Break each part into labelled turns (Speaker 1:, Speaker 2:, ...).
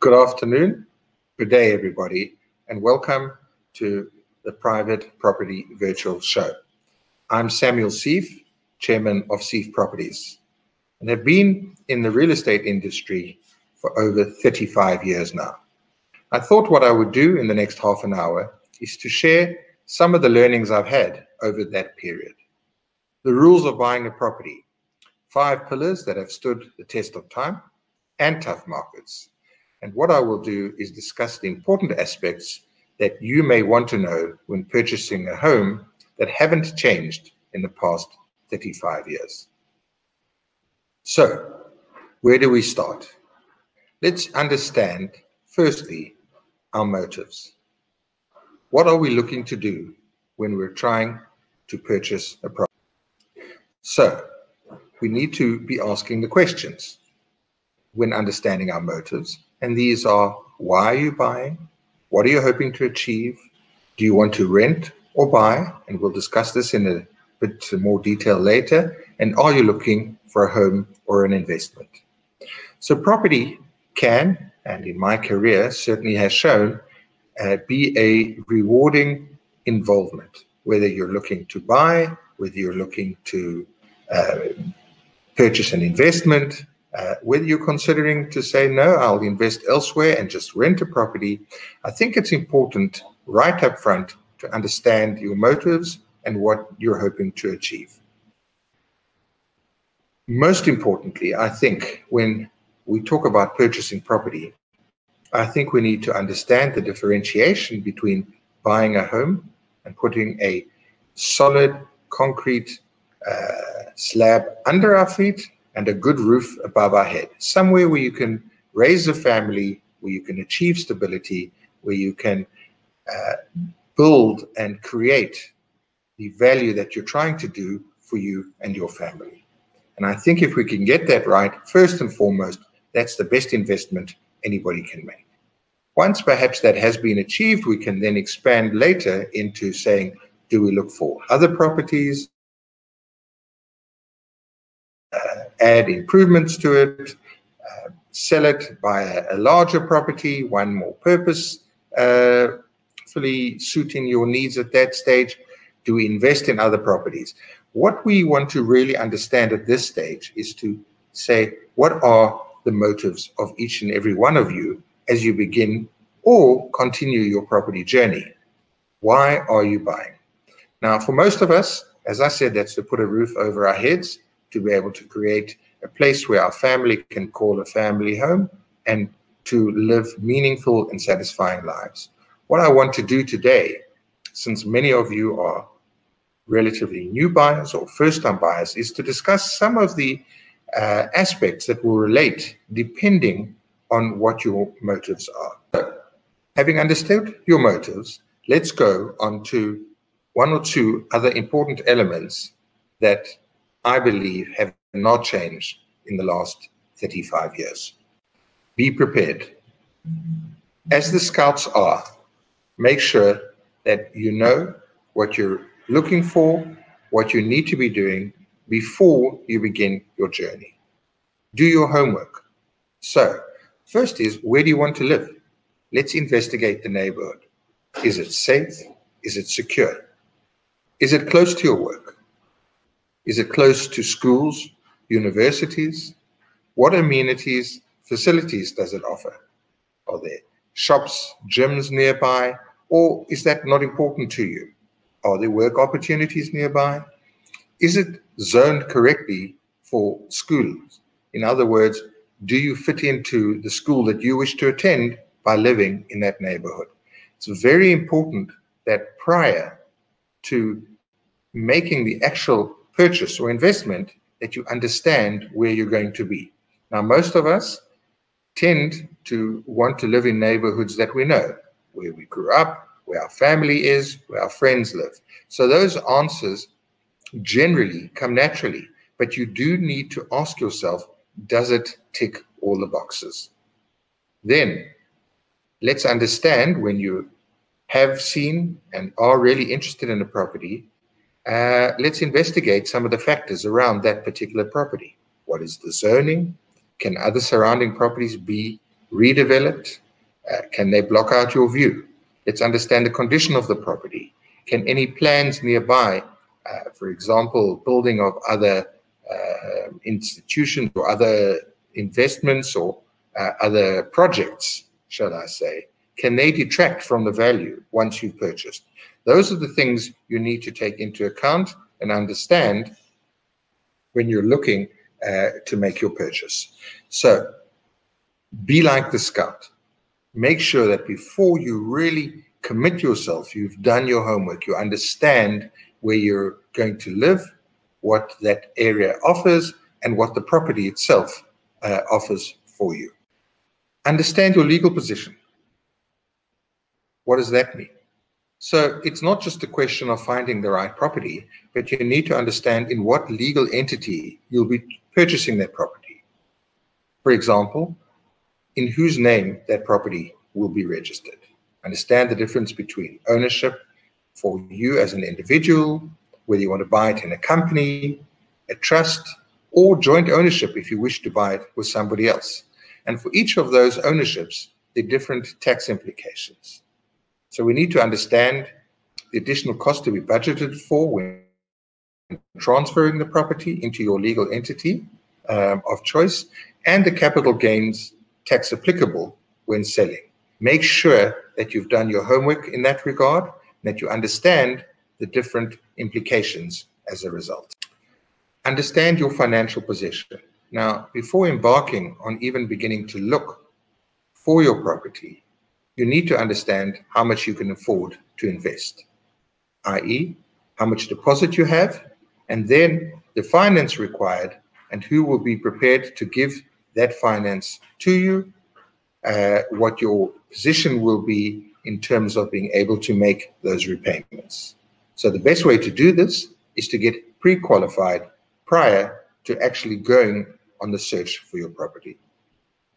Speaker 1: Good afternoon, good day, everybody, and welcome to the Private Property Virtual Show. I'm Samuel Seeff, Chairman of Seeff Properties, and have been in the real estate industry for over 35 years now. I thought what I would do in the next half an hour is to share some of the learnings I've had over that period. The rules of buying a property, five pillars that have stood the test of time and tough markets and what I will do is discuss the important aspects that you may want to know when purchasing a home that haven't changed in the past 35 years. So, where do we start? Let's understand, firstly, our motives. What are we looking to do when we're trying to purchase a property? So, we need to be asking the questions when understanding our motives and these are why are you buying? What are you hoping to achieve? Do you want to rent or buy? And we'll discuss this in a bit more detail later. And are you looking for a home or an investment? So, property can, and in my career certainly has shown, uh, be a rewarding involvement, whether you're looking to buy, whether you're looking to uh, purchase an investment, uh, whether you're considering to say, no, I'll invest elsewhere and just rent a property, I think it's important right up front to understand your motives and what you're hoping to achieve. Most importantly, I think when we talk about purchasing property, I think we need to understand the differentiation between buying a home and putting a solid concrete uh, slab under our feet and a good roof above our head, somewhere where you can raise a family, where you can achieve stability, where you can uh, build and create the value that you're trying to do for you and your family. And I think if we can get that right, first and foremost, that's the best investment anybody can make. Once perhaps that has been achieved, we can then expand later into saying, do we look for other properties? Add improvements to it, uh, sell it, buy a, a, larger property, one more purpose, uh, fully suiting your needs at that stage. Do invest in other properties? What we want to really understand at this stage is to say, what are the motives of each and every one of you as you begin or continue your property journey? Why are you buying? Now, for most of us, as I said, that's to put a roof over our heads to be able to create a place where our family can call a family home and to live meaningful and satisfying lives. What I want to do today, since many of you are relatively new buyers or first time buyers, is to discuss some of the uh, aspects that will relate depending on what your motives are. So, having understood your motives, let's go on to one or two other important elements that I believe, have not changed in the last 35 years. Be prepared. As the scouts are, make sure that you know what you're looking for, what you need to be doing before you begin your journey. Do your homework. So, first is where do you want to live? Let's investigate the neighborhood. Is it safe? Is it secure? Is it close to your work? Is it close to schools, universities? What amenities, facilities does it offer? Are there shops, gyms nearby? Or is that not important to you? Are there work opportunities nearby? Is it zoned correctly for schools? In other words, do you fit into the school that you wish to attend by living in that neighborhood? It's very important that prior to making the actual purchase or investment that you understand where you're going to be. Now, most of us tend to want to live in neighborhoods that we know, where we grew up, where our family is, where our friends live. So those answers generally come naturally, but you do need to ask yourself, does it tick all the boxes? Then let's understand when you have seen and are really interested in a property, uh, let's investigate some of the factors around that particular property. What is the zoning? Can other surrounding properties be redeveloped? Uh, can they block out your view? Let's understand the condition of the property. Can any plans nearby, uh, for example, building of other uh, institutions or other investments or uh, other projects, shall I say, can they detract from the value once you've purchased? Those are the things you need to take into account and understand when you're looking uh, to make your purchase. So be like the scout. Make sure that before you really commit yourself, you've done your homework, you understand where you're going to live, what that area offers, and what the property itself uh, offers for you. Understand your legal position. What does that mean? So it's not just a question of finding the right property, but you need to understand in what legal entity you'll be purchasing that property. For example, in whose name that property will be registered. Understand the difference between ownership for you as an individual, whether you want to buy it in a company, a trust, or joint ownership if you wish to buy it with somebody else. And for each of those ownerships, the different tax implications. So we need to understand the additional cost to be budgeted for when transferring the property into your legal entity um, of choice and the capital gains tax applicable when selling. Make sure that you've done your homework in that regard, and that you understand the different implications as a result. Understand your financial position. Now, before embarking on even beginning to look for your property, you need to understand how much you can afford to invest, i.e., how much deposit you have, and then the finance required and who will be prepared to give that finance to you, uh, what your position will be in terms of being able to make those repayments. So the best way to do this is to get pre-qualified prior to actually going on the search for your property.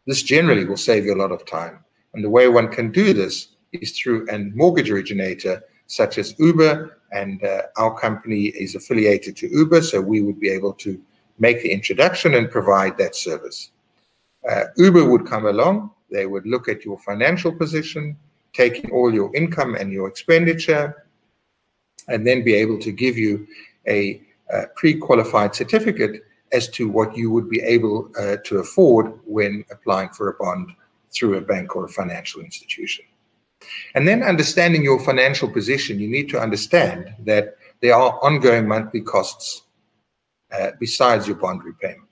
Speaker 1: This generally will save you a lot of time. And the way one can do this is through a mortgage originator such as ooba, and uh, our company is affiliated to ooba, so we would be able to make the introduction and provide that service. Uh, ooba would come along, they would look at your financial position, taking all your income and your expenditure, and then be able to give you a, a pre-qualified certificate as to what you would be able uh, to afford when applying for a bond through a bank or a financial institution. And then understanding your financial position, you need to understand that there are ongoing monthly costs uh, besides your bond repayment.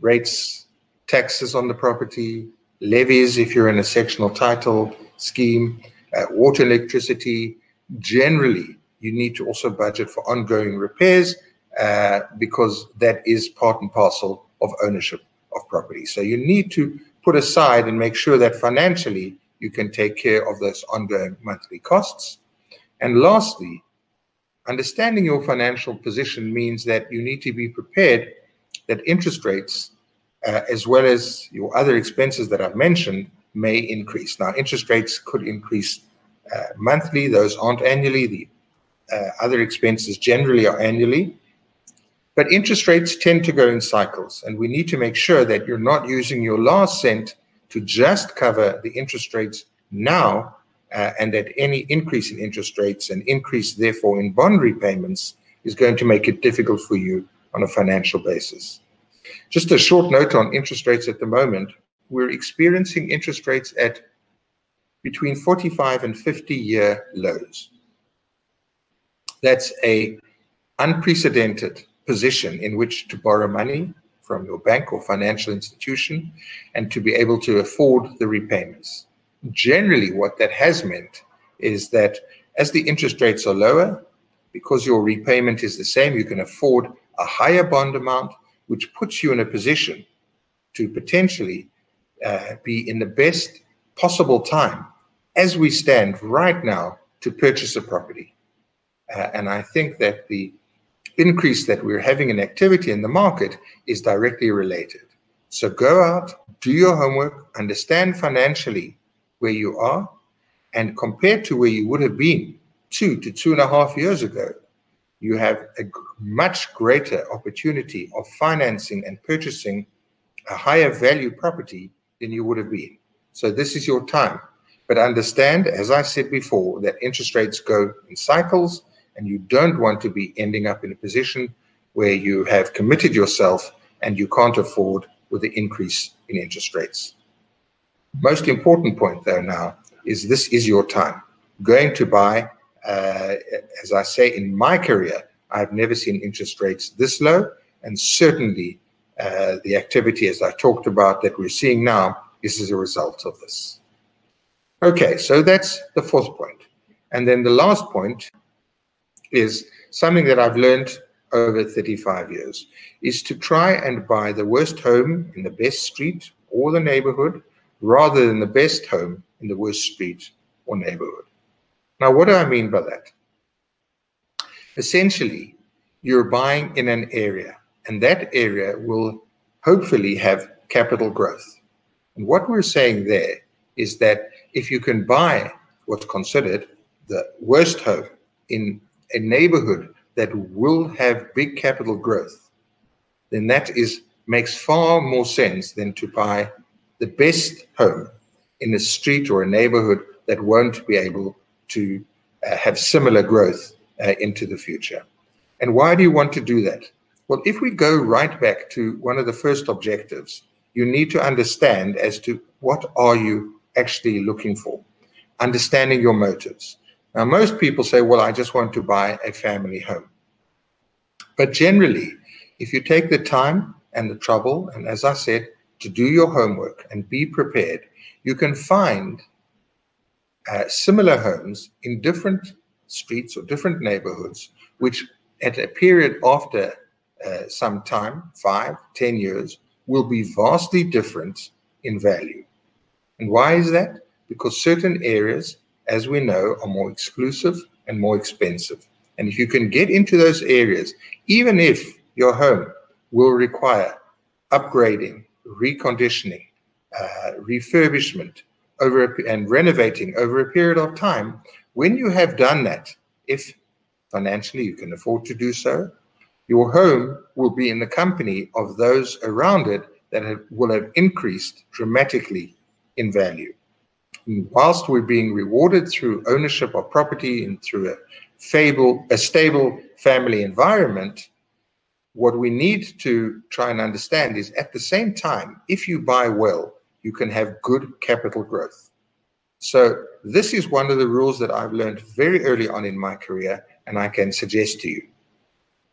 Speaker 1: Rates, taxes on the property, levies if you're in a sectional title scheme, uh, water, electricity. Generally, you need to also budget for ongoing repairs uh, because that is part and parcel of ownership of property. So you need to put aside and make sure that financially you can take care of those ongoing monthly costs. And lastly, understanding your financial position means that you need to be prepared that interest rates, uh, as well as your other expenses that I've mentioned, may increase. Now, interest rates could increase uh, monthly, those aren't annually. The uh, other expenses generally are annually. But interest rates tend to go in cycles, and we need to make sure that you're not using your last cent to just cover the interest rates now, uh, and that any increase in interest rates and increase, therefore, in bond repayments is going to make it difficult for you on a financial basis. Just a short note on interest rates at the moment. We're experiencing interest rates at between 45 and 50 year lows. That's a unprecedented position in which to borrow money from your bank or financial institution and to be able to afford the repayments. Generally, what that has meant is that as the interest rates are lower, because your repayment is the same, you can afford a higher bond amount, which puts you in a position to potentially uh, be in the best possible time as we stand right now to purchase a property. Uh, and I think that the increase that we're having in activity in the market is directly related. So go out, do your homework, understand financially where you are, and compared to where you would have been two to two and a half years ago, you have a much greater opportunity of financing and purchasing a higher value property than you would have been. So this is your time. But understand, as I said before, that interest rates go in cycles, and you don't want to be ending up in a position where you have committed yourself and you can't afford with the increase in interest rates. Most important point, though, now is this is your time. Going to buy, uh, as I say, in my career, I've never seen interest rates this low, and certainly uh, the activity, as I talked about, that we're seeing now is as a result of this. Okay, so that's the fourth point. And then the last point is something that I've learned over 35 years is to try and buy the worst home in the best street or the neighborhood rather than the best home in the worst street or neighborhood. Now, what do I mean by that? Essentially, you're buying in an area, and that area will hopefully have capital growth. And what we're saying there is that if you can buy what's considered the worst home in a neighborhood that will have big capital growth, then that is makes far more sense than to buy the best home in a street or a neighborhood that won't be able to uh, have similar growth uh, into the future. And why do you want to do that? Well, if we go right back to one of the first objectives, you need to understand as to what are you actually looking for, understanding your motives. Now, most people say, well, I just want to buy a family home. But generally, if you take the time and the trouble, and as I said, to do your homework and be prepared, you can find uh, similar homes in different streets or different neighborhoods, which at a period after uh, some time, five, ten years, will be vastly different in value. And why is that? Because certain areas as we know, are more exclusive and more expensive. And if you can get into those areas, even if your home will require upgrading, reconditioning, uh, refurbishment over a, and renovating over a period of time, when you have done that, if financially you can afford to do so, your home will be in the company of those around it that have, will have increased dramatically in value whilst we're being rewarded through ownership of property and through a, fable, a stable family environment, what we need to try and understand is at the same time, if you buy well, you can have good capital growth. So, this is one of the rules that I've learned very early on in my career, and I can suggest to you.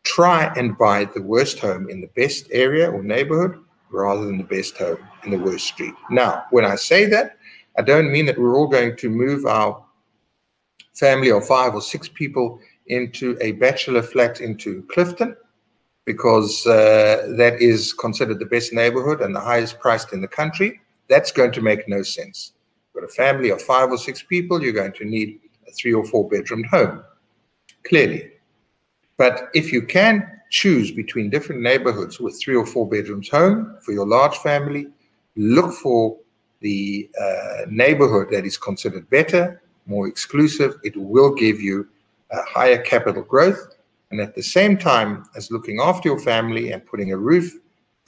Speaker 1: Try and buy the worst home in the best area or neighborhood rather than the best home in the worst street. Now, when I say that, I don't mean that we're all going to move our family of five or six people into a bachelor flat into Clifton because uh, that is considered the best neighborhood and the highest priced in the country. That's going to make no sense. Got a family of five or six people, you're going to need a three or four bedroom home, clearly. But if you can choose between different neighborhoods with three or four bedrooms home for your large family, look for the uh, neighborhood that is considered better, more exclusive, it will give you a higher capital growth. And at the same time as looking after your family and putting a roof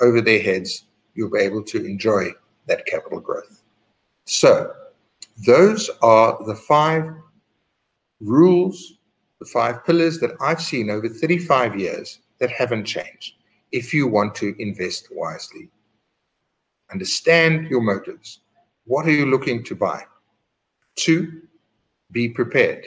Speaker 1: over their heads, you'll be able to enjoy that capital growth. So, those are the five rules, the five pillars that I've seen over 35 years that haven't changed if you want to invest wisely. Understand your motives. What are you looking to buy? Two, be prepared.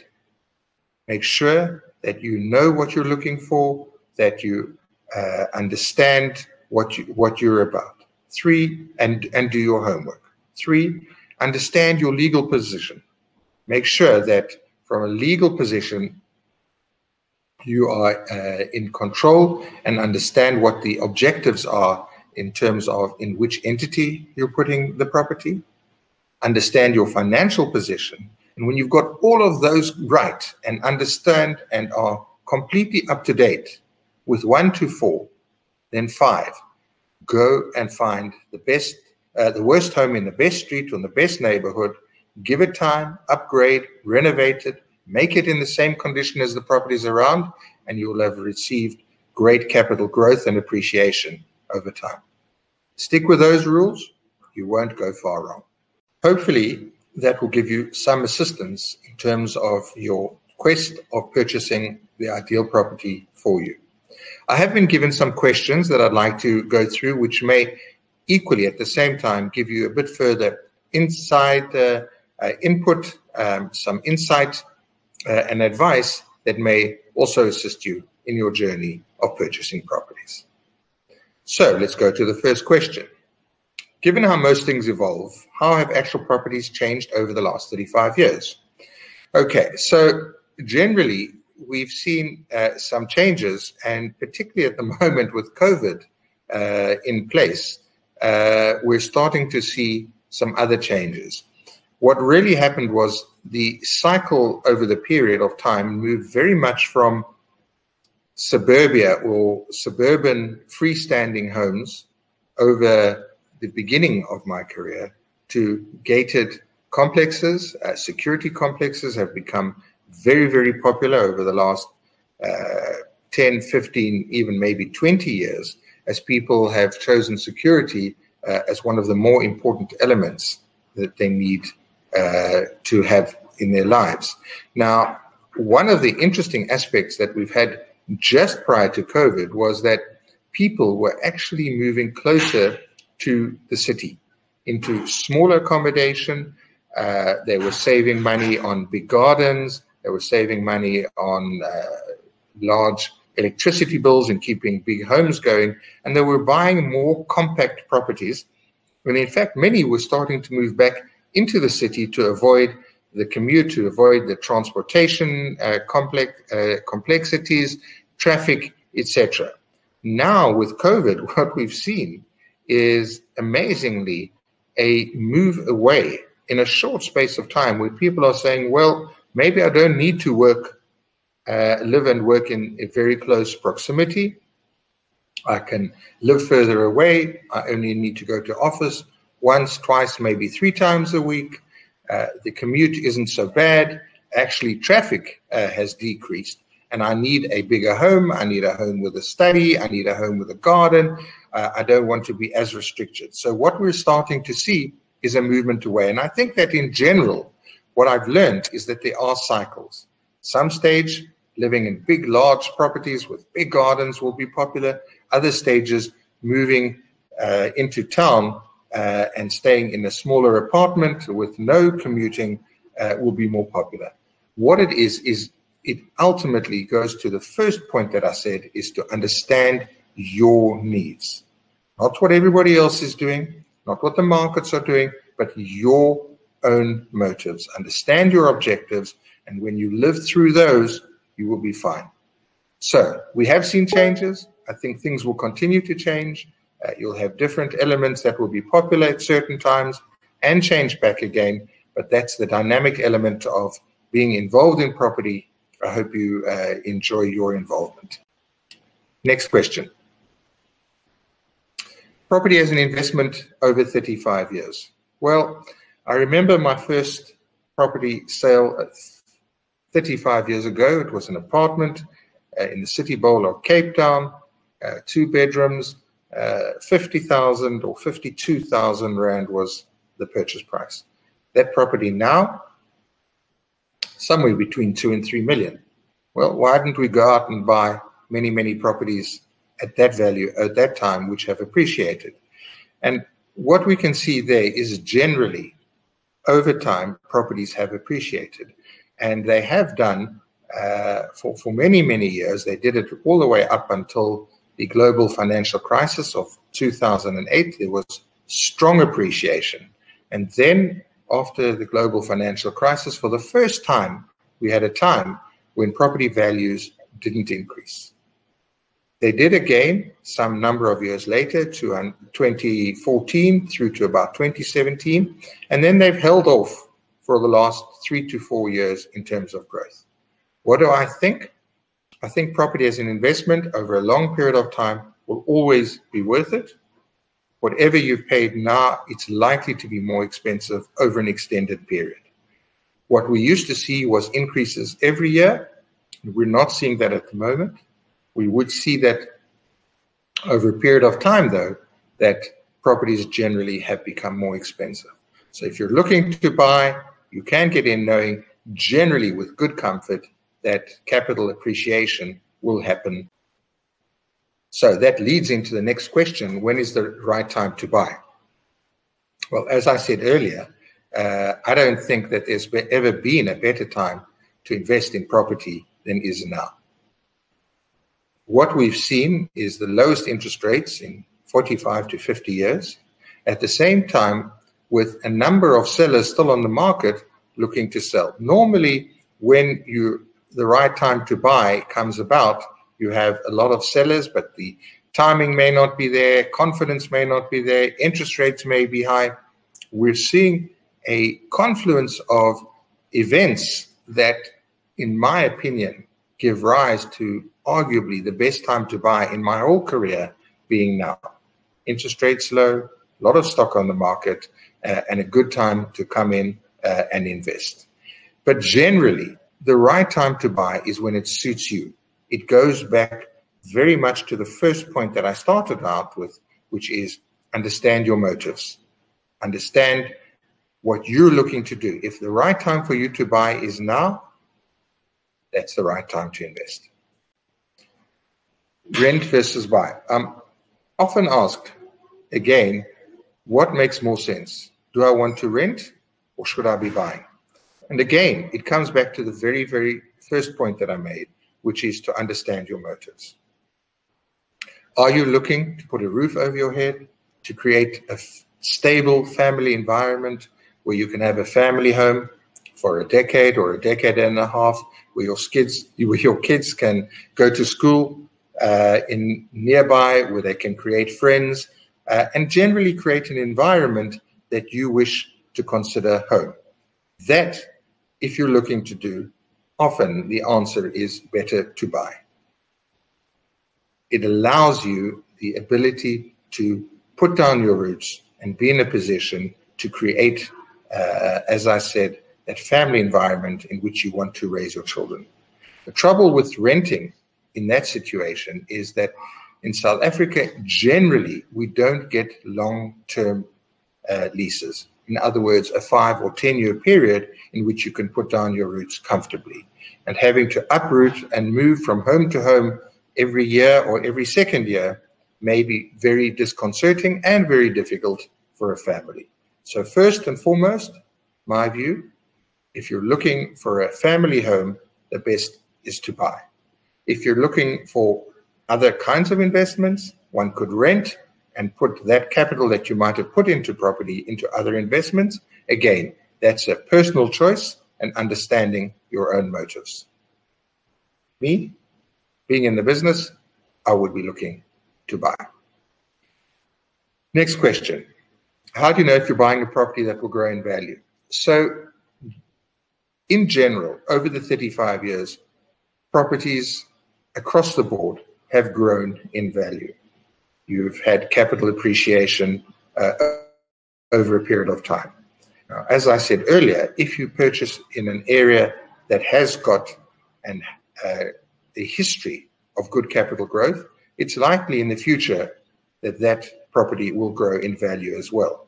Speaker 1: Make sure that you know what you're looking for, that you uh, understand what you what you're about. Three, and and do your homework. Three, understand your legal position. Make sure that from a legal position you are uh, in control and understand what the objectives are in terms of in which entity you're putting the property understand your financial position. And when you've got all of those right and understand and are completely up to date with one to four, then five, go and find the best, uh, the worst home in the best street or in the best neighborhood. Give it time, upgrade, renovate it, make it in the same condition as the properties around, and you'll have received great capital growth and appreciation over time. Stick with those rules, You won't go far wrong. Hopefully, that will give you some assistance in terms of your quest of purchasing the ideal property for you. I have been given some questions that I'd like to go through, which may equally at the same time give you a bit further inside uh, uh, input, um, some insight uh, and advice that may also assist you in your journey of purchasing properties. So let's go to the first question. Given how most things evolve, how have actual properties changed over the last 35 years? Okay, so generally, we've seen uh, some changes, and particularly at the moment with COVID uh, in place, uh, we're starting to see some other changes. What really happened was the cycle over the period of time moved very much from suburbia or suburban freestanding homes over the beginning of my career to gated complexes. Uh, security complexes have become very, very popular over the last uh, 10, 15, even maybe 20 years as people have chosen security uh, as one of the more important elements that they need uh, to have in their lives. Now, one of the interesting aspects that we've had just prior to COVID was that people were actually moving closer to the city into smaller accommodation. Uh, they were saving money on big gardens. They were saving money on uh, large electricity bills and keeping big homes going. And they were buying more compact properties. And in fact, many were starting to move back into the city to avoid the commute, to avoid the transportation uh, complex, uh, complexities, traffic, etc. Now, with COVID, what we've seen is amazingly a move away in a short space of time where people are saying, well, maybe I don't need to work, uh, live and work in a very close proximity. I can live further away. I only need to go to office once, twice, maybe three times a week. Uh, the commute isn't so bad. Actually, traffic uh, has decreased and I need a bigger home. I need a home with a study. I need a home with a garden. Uh, I don't want to be as restricted. So what we're starting to see is a movement away. And I think that in general, what I've learned is that there are cycles. Some stage, living in big, large properties with big gardens will be popular. Other stages, moving uh, into town uh, and staying in a smaller apartment with no commuting uh, will be more popular. What it is, is it ultimately goes to the first point that I said is to understand your needs. Not what everybody else is doing, not what the markets are doing, but your own motives. Understand your objectives, and when you live through those, you will be fine. So, we have seen changes. I think things will continue to change. Uh, you'll have different elements that will be popular at certain times and change back again, but that's the dynamic element of being involved in property I hope you uh, enjoy your involvement. Next question. Property as an investment over 35 years. Well, I remember my first property sale at 35 years ago. It was an apartment uh, in the city bowl of Cape Town, uh, two bedrooms, uh, 50,000 or 52,000 Rand was the purchase price. That property now somewhere between two and three million. Well, why didn't we go out and buy many, many properties at that value at that time, which have appreciated? And what we can see there is generally over time, properties have appreciated. And they have done uh, for, for many, many years. They did it all the way up until the global financial crisis of 2008. There was strong appreciation. And then after the global financial crisis, for the first time, we had a time when property values didn't increase. They did again some number of years later to uh, 2014 through to about 2017, and then they've held off for the last three to four years in terms of growth. What do I think? I think property as an investment over a long period of time will always be worth it whatever you've paid now, it's likely to be more expensive over an extended period. What we used to see was increases every year. We're not seeing that at the moment. We would see that over a period of time, though, that properties generally have become more expensive. So if you're looking to buy, you can get in knowing generally with good comfort that capital appreciation will happen. So that leads into the next question when is the right time to buy? Well, as I said earlier, uh, I don't think that there's ever been a better time to invest in property than is now. What we've seen is the lowest interest rates in 45 to 50 years. At the same time, with a number of sellers still on the market looking to sell. Normally, when you the right time to buy comes about, you have a lot of sellers, but the timing may not be there, confidence may not be there, interest rates may be high. We're seeing a confluence of events that, in my opinion, give rise to arguably the best time to buy in my whole career being now. Interest rates low, a lot of stock on the market, uh, and a good time to come in uh, and invest. But generally, the right time to buy is when it suits you. It goes back very much to the first point that I started out with, which is understand your motives. Understand what you're looking to do. If the right time for you to buy is now, that's the right time to invest. Rent versus buy. I'm often asked again, what makes more sense? Do I want to rent or should I be buying? And again, it comes back to the very, very first point that I made, which is to understand your motives. Are you looking to put a roof over your head, to create a stable family environment where you can have a family home for a decade or a decade and a half, where your kids, where your kids can go to school uh, in nearby, where they can create friends, uh, and generally create an environment that you wish to consider home. That, if you're looking to do, often the answer is better to buy. It allows you the ability to put down your roots and be in a position to create uh, as I said, that family environment in which you want to raise your children. The trouble with renting in that situation is that in South Africa, generally, we don't get long term uh, leases. In other words, a five or 10 year period in which you can put down your roots comfortably. And having to uproot and move from home to home every year or every second year may be very disconcerting and very difficult for a family. So first and foremost, my view, if you're looking for a family home, the best is to buy. If you're looking for other kinds of investments, one could rent and put that capital that you might have put into property into other investments. Again, that's a personal choice and understanding your own motives. Me, being in the business, I would be looking to buy. Next question how do you know if you're buying a property that will grow in value? So, in general, over the 35 years, properties across the board have grown in value. You've had capital appreciation uh, over a period of time. Now, as I said earlier, if you purchase in an area that has got an, uh, a history of good capital growth, it's likely in the future that that property will grow in value as well.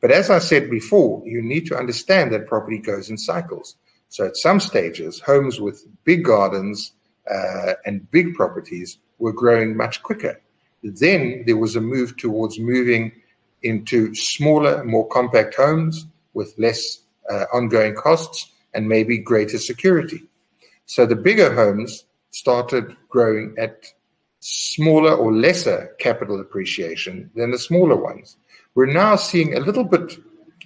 Speaker 1: But as I said before, you need to understand that property goes in cycles. So at some stages, homes with big gardens uh, and big properties were growing much quicker. Then there was a move towards moving into smaller, more compact homes with less uh, ongoing costs and maybe greater security. So the bigger homes started growing at smaller or lesser capital appreciation than the smaller ones. We're now seeing a little bit,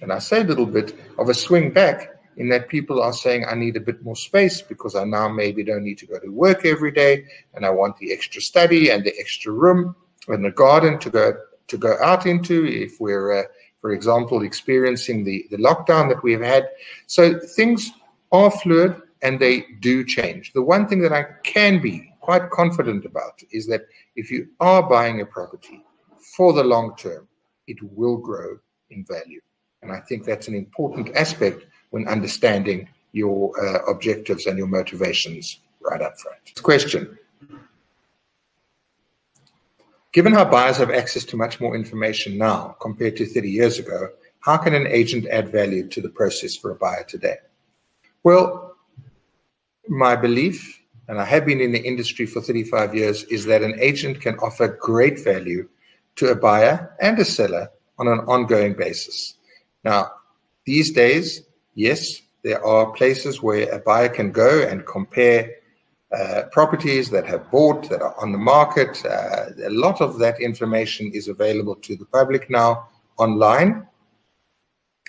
Speaker 1: and I say a little bit, of a swing back in that people are saying, I need a bit more space because I now maybe don't need to go to work every day and I want the extra study and the extra room and the garden to go to go out into if we're, uh, for example, experiencing the, the lockdown that we've had. So things are fluid and they do change. The one thing that I can be quite confident about is that if you are buying a property for the long term, it will grow in value. And I think that's an important aspect when understanding your uh, objectives and your motivations right up front. Question. Given how buyers have access to much more information now compared to 30 years ago, how can an agent add value to the process for a buyer today? Well, my belief, and I have been in the industry for 35 years, is that an agent can offer great value to a buyer and a seller on an ongoing basis. Now, these days, yes, there are places where a buyer can go and compare uh, properties that have bought, that are on the market. Uh, a lot of that information is available to the public now online,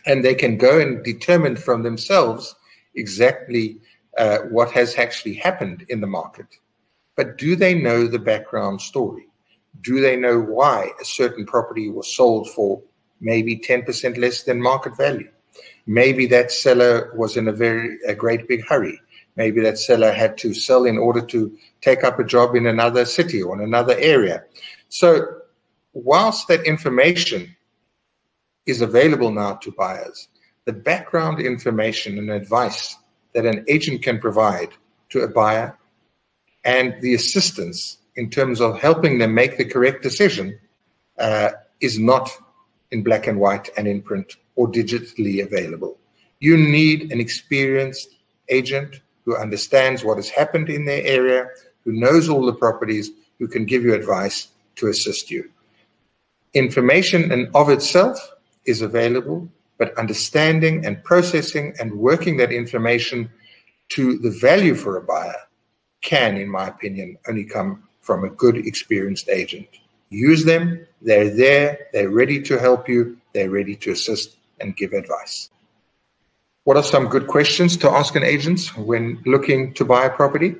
Speaker 1: and they can go and determine from themselves exactly uh, what has actually happened in the market. But do they know the background story? Do they know why a certain property was sold for maybe 10% less than market value? Maybe that seller was in a very a great big hurry. Maybe that seller had to sell in order to take up a job in another city or in another area. So, whilst that information is available now to buyers, the background information and advice that an agent can provide to a buyer and the assistance in terms of helping them make the correct decision uh, is not in black and white and in print or digitally available. You need an experienced agent who understands what has happened in their area, who knows all the properties, who can give you advice to assist you. Information in of itself is available, but understanding and processing and working that information to the value for a buyer can, in my opinion, only come from a good experienced agent. Use them, they're there, they're ready to help you, they're ready to assist and give advice. What are some good questions to ask an agent when looking to buy a property?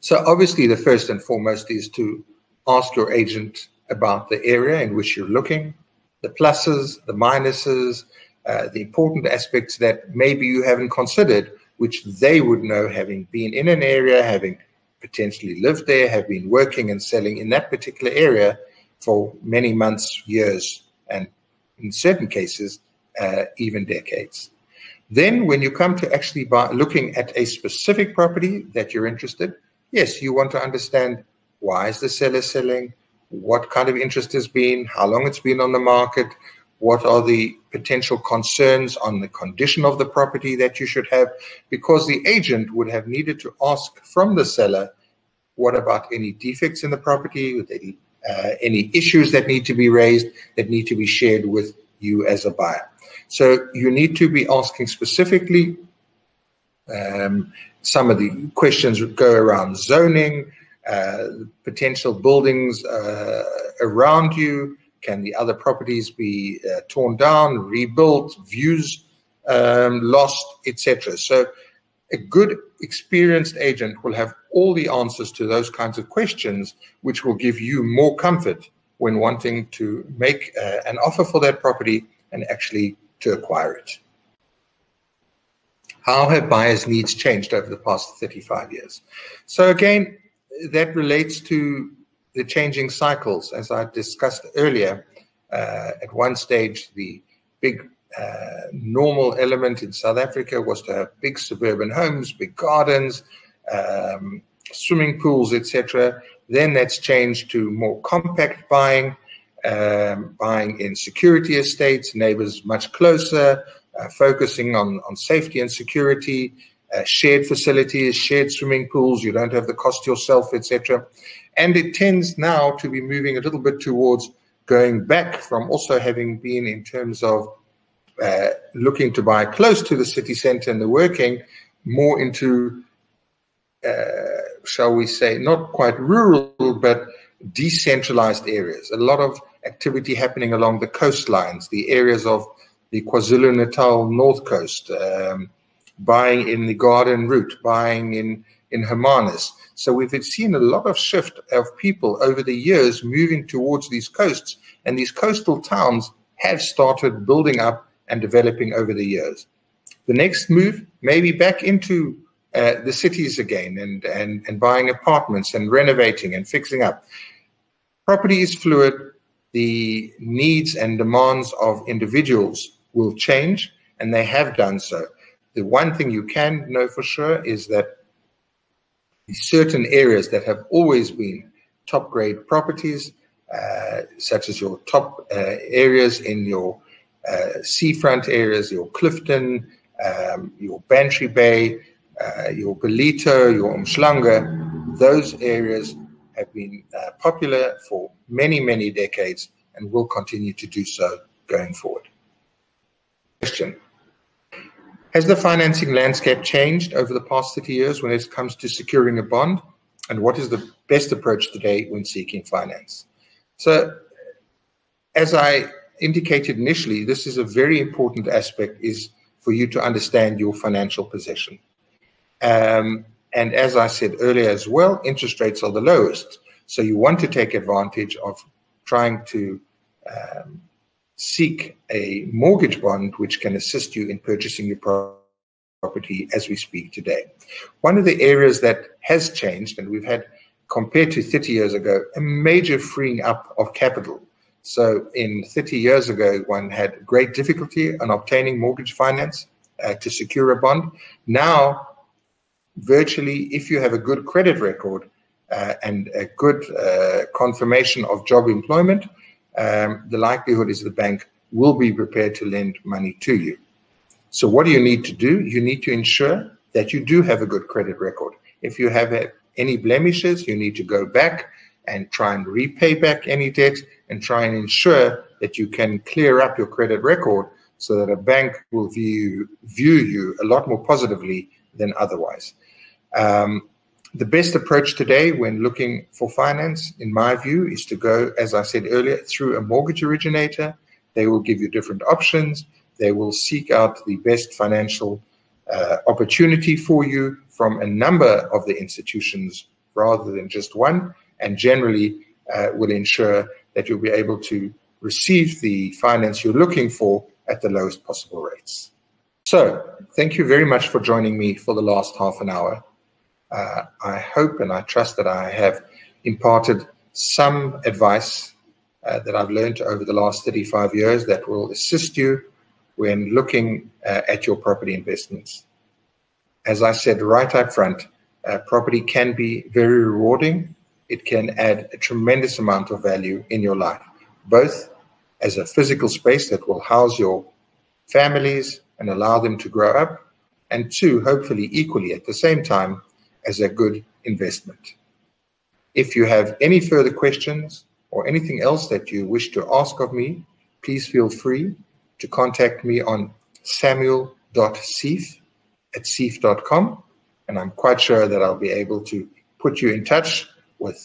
Speaker 1: So obviously the first and foremost is to ask your agent about the area in which you're looking, the pluses, the minuses, uh, the important aspects that maybe you haven't considered, which they would know having been in an area, having potentially lived there, have been working and selling in that particular area for many months, years, and in certain cases, uh, even decades. Then, when you come to actually buy, looking at a specific property that you're interested, yes, you want to understand why is the seller selling, what kind of interest has been, how long it's been on the market, what are the potential concerns on the condition of the property that you should have, because the agent would have needed to ask from the seller, what about any defects in the property, uh, any issues that need to be raised, that need to be shared with you as a buyer. So you need to be asking specifically. Um, some of the questions would go around zoning, uh, potential buildings uh, around you. Can the other properties be uh, torn down, rebuilt, views um, lost, etc. So a good experienced agent will have all the answers to those kinds of questions, which will give you more comfort when wanting to make uh, an offer for that property and actually to acquire it. How have buyers' needs changed over the past 35 years? So again, that relates to the changing cycles. As I discussed earlier, uh, at one stage, the big uh, normal element in South Africa was to have big suburban homes, big gardens, um, swimming pools, etc. Then that's changed to more compact buying, um, buying in security estates, neighbors much closer, uh, focusing on, on safety and security, uh, shared facilities, shared swimming pools, you don't have the cost yourself, etc. And it tends now to be moving a little bit towards going back from also having been in terms of uh, looking to buy close to the city center and the working, more into, uh, shall we say, not quite rural, but decentralized areas. A lot of activity happening along the coastlines, the areas of the KwaZulu Natal North Coast, um, buying in the Garden Route, buying in, in Hermanus. So we've seen a lot of shift of people over the years moving towards these coasts, and these coastal towns have started building up and developing over the years. The next move may be back into uh, the cities again and, and, and buying apartments and renovating and fixing up. Property is fluid. The needs and demands of individuals will change, and they have done so. The one thing you can know for sure is that certain areas that have always been top grade properties, uh, such as your top uh, areas in your uh, seafront areas, your Clifton, um, your Bantry Bay, uh, your Ballito, your Umhlanga, those areas have been uh, popular for many, many decades and will continue to do so going forward. Question. Has the financing landscape changed over the past 30 years when it comes to securing a bond? And what is the best approach today when seeking finance? So, as I indicated initially, this is a very important aspect is for you to understand your financial position. Um, and as I said earlier as well, interest rates are the lowest. So you want to take advantage of trying to um, seek a mortgage bond which can assist you in purchasing your property as we speak today. One of the areas that has changed, and we've had compared to 30 years ago, a major freeing up of capital. So in 30 years ago, one had great difficulty in obtaining mortgage finance uh, to secure a bond. Now, virtually, if you have a good credit record uh, and a good uh, confirmation of job employment, um, the likelihood is the bank will be prepared to lend money to you. So what do you need to do? You need to ensure that you do have a good credit record. If you have any blemishes, you need to go back and try and repay back any debt and try and ensure that you can clear up your credit record so that a bank will view, view you a lot more positively than otherwise. Um, the best approach today when looking for finance, in my view, is to go, as I said earlier, through a mortgage originator. They will give you different options. They will seek out the best financial uh, opportunity for you from a number of the institutions rather than just one, and generally uh, will ensure that you'll be able to receive the finance you're looking for at the lowest possible rates. So, thank you very much for joining me for the last half an hour. Uh, I hope and I trust that I have imparted some advice uh, that I've learned over the last 35 years that will assist you when looking uh, at your property investments. As I said right up front, uh, property can be very rewarding. It can add a tremendous amount of value in your life, both as a physical space that will house your families and allow them to grow up, and two, hopefully equally at the same time, as a good investment. If you have any further questions or anything else that you wish to ask of me, please feel free to contact me on samuel.seeff at seeff.com. And I'm quite sure that I'll be able to put you in touch with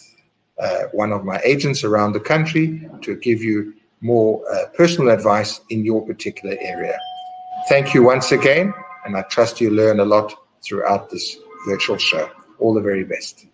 Speaker 1: uh, one of my agents around the country to give you more uh, personal advice in your particular area. Thank you once again, and I trust you learn a lot throughout this virtual show. All the very best.